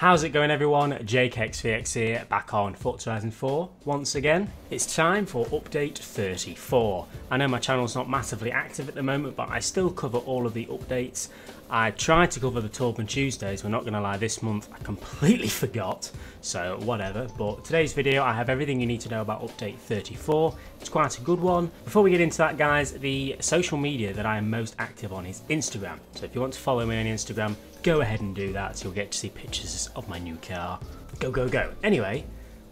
How's it going everyone? JakeXVX here, back on Forza Horizon 4 once again. It's time for update 34. I know my channel's not massively active at the moment, but I still cover all of the updates. I tried to cover the on Tuesdays, we're not going to lie, this month I completely forgot, so whatever. But today's video, I have everything you need to know about update 34. It's quite a good one. Before we get into that guys, the social media that I am most active on is Instagram. So if you want to follow me on Instagram, go ahead and do that so you'll get to see pictures of my new car. Go, go, go. Anyway,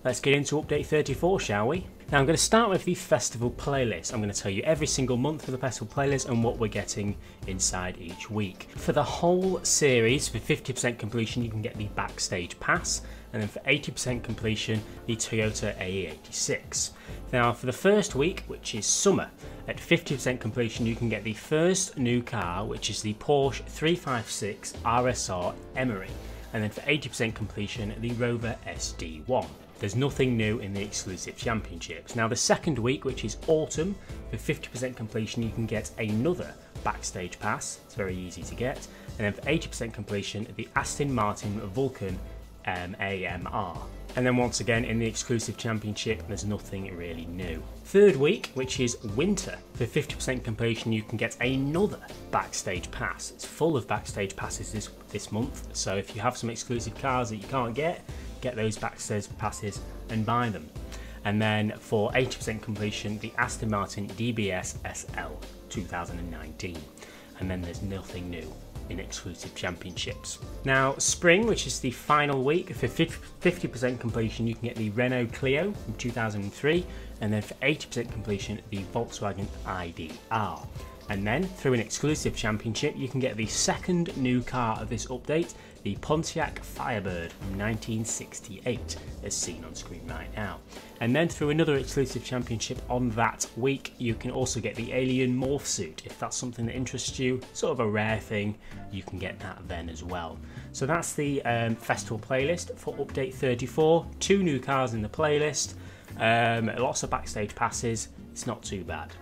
let's get into update 34, shall we? Now I'm going to start with the festival playlist. I'm going to tell you every single month for the festival playlist and what we're getting inside each week. For the whole series, for 50% completion, you can get the backstage pass, and then for 80% completion, the Toyota AE86. Now for the first week, which is summer, at 50% completion, you can get the first new car, which is the Porsche 356 RSR Emory, and then for 80% completion, the Rover SD1. There's nothing new in the exclusive championships. Now the second week, which is autumn, for 50% completion you can get another backstage pass. It's very easy to get. And then for 80% completion, the Aston Martin Vulcan um, AMR. And then once again in the exclusive championship, there's nothing really new. Third week, which is winter, for 50% completion, you can get another backstage pass. It's full of backstage passes this, this month, so if you have some exclusive cars that you can't get, get those backstage passes and buy them. And then for 80% completion, the Aston Martin DBS SL 2019. And then there's nothing new in exclusive championships. Now, spring, which is the final week, for 50% completion, you can get the Renault Clio from 2003, and then for 80% completion, the Volkswagen ID.R. And then, through an exclusive championship, you can get the second new car of this update, the Pontiac Firebird from 1968, as seen on screen right now. And then through another exclusive championship on that week, you can also get the Alien Morph Suit. If that's something that interests you, sort of a rare thing, you can get that then as well. So that's the um, festival playlist for update 34. Two new cars in the playlist, um, lots of backstage passes. It's not too bad.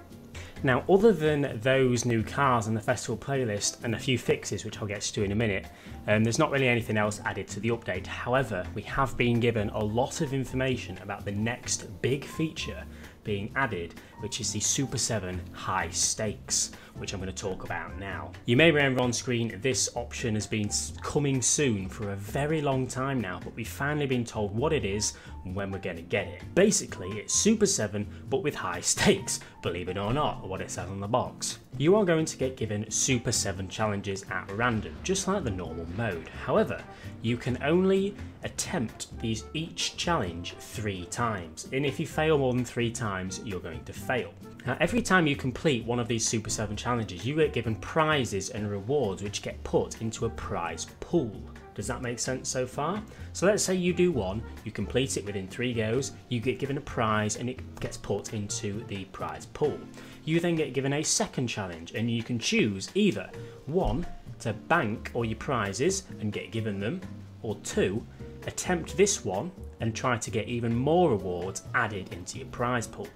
Now, other than those new cars and the festival playlist and a few fixes, which I'll get to in a minute, um, there's not really anything else added to the update. However, we have been given a lot of information about the next big feature being added, which is the Super 7 High Stakes, which I'm going to talk about now. You may remember on screen this option has been coming soon for a very long time now, but we've finally been told what it is and when we're going to get it. Basically, it's Super 7 but with high stakes, believe it or not, what it says on the box. You are going to get given Super 7 challenges at random, just like the normal mode. However, you can only attempt these each challenge three times, and if you fail more than three times, you're going to fail. Now, every time you complete one of these Super 7 challenges, you get given prizes and rewards which get put into a prize pool. Does that make sense so far? So let's say you do one, you complete it within three goes, you get given a prize and it gets put into the prize pool. You then get given a second challenge and you can choose either one, to bank all your prizes and get given them, or two, attempt this one and try to get even more rewards added into your prize pool.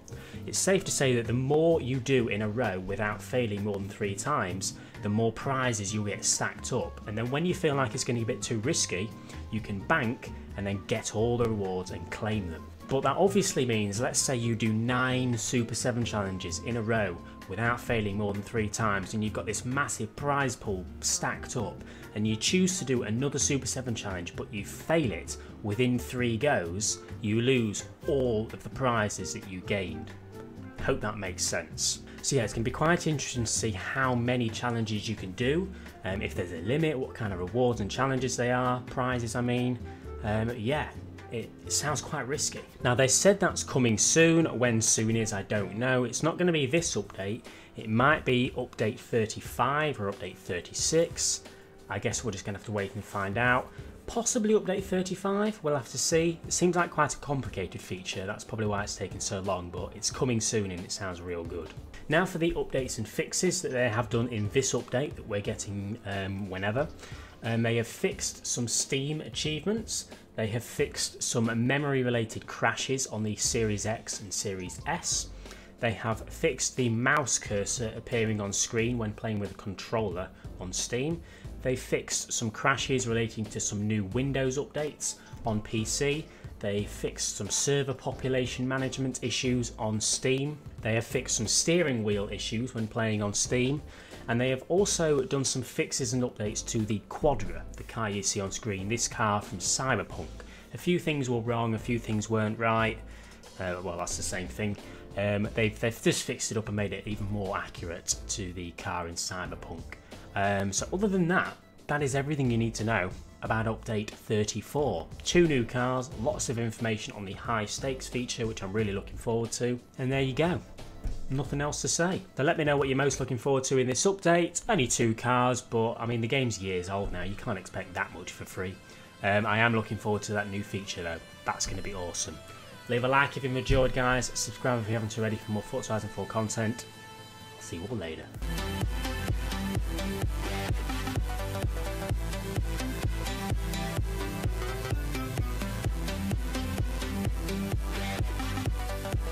It's safe to say that the more you do in a row without failing more than three times, the more prizes you'll get stacked up. And then when you feel like it's getting a bit too risky, you can bank and then get all the rewards and claim them. But that obviously means, let's say you do nine Super 7 challenges in a row without failing more than three times, and you've got this massive prize pool stacked up, and you choose to do another Super 7 challenge but you fail it within three goes, you lose all of the prizes that you gained. Hope that makes sense. So yeah, it's going to be quite interesting to see how many challenges you can do, um, if there's a limit, what kind of rewards and challenges they are, prizes I mean. Um, yeah, it, sounds quite risky. Now they said that's coming soon, when soon is I don't know. It's not going to be this update, it might be update 35 or update 36. I guess we're just going to have to wait and find out. Possibly update 35, we'll have to see. It seems like quite a complicated feature, that's probably why it's taken so long, but it's coming soon and it sounds real good. Now for the updates and fixes that they have done in this update that we're getting um, whenever. Um, they have fixed some Steam achievements. They have fixed some memory related crashes on the Series X and Series S. They have fixed the mouse cursor appearing on screen when playing with a controller on Steam. They fixed some crashes relating to some new Windows updates on PC. They fixed some server population management issues on Steam. They have fixed some steering wheel issues when playing on Steam. And they have also done some fixes and updates to the Quadra, the car you see on screen, this car from Cyberpunk. A few things were wrong, a few things weren't right. Uh, well, that's the same thing. Um, they've, they've just fixed it up and made it even more accurate to the car in Cyberpunk. Um, so, other than that, that is everything you need to know about update 34. Two new cars, lots of information on the high stakes feature, which I'm really looking forward to. And there you go nothing else to say. So let me know what you're most looking forward to in this update. Only two cars, but I mean the game's years old now. You can't expect that much for free. Um, I am looking forward to that new feature though. That's going to be awesome. Leave a like if you've enjoyed, guys. Subscribe if you haven't already for more Forza Horizon 4 content. I'll see you all later.